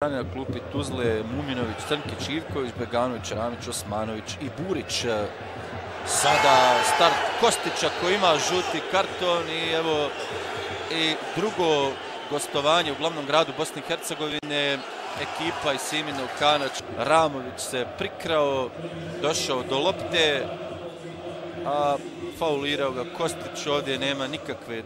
na klupi Tuzle, Muminović, Crnkić, Ivković, Beganović, Ramić, Osmanović i Burić. Sada start Kostića koji ima žuti karton i evo i drugo gostovanje u glavnom gradu Bosne i Hercegovine. Ekipa i u Kanač. Ramović se prikrao, došao do lopte, a faulirao ga Kostić ovdje nema nikakve